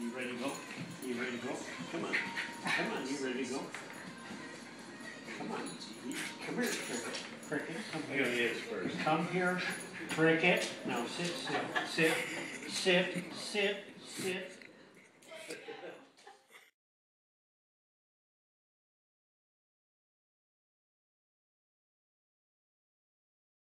You ready to go? You ready to go? Come on, come on, you ready to go? Come on, come here, Cricket, Cricket, come here. gotta here. first. Come here, Cricket, now sit, sit, sit, sit, sit, sit,